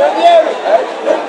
Daniel!